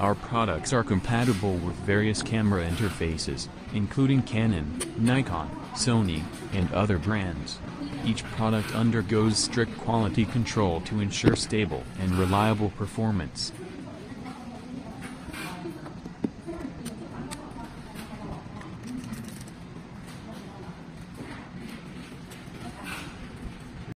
Our products are compatible with various camera interfaces, including Canon, Nikon, Sony, and other brands. Each product undergoes strict quality control to ensure stable and reliable performance.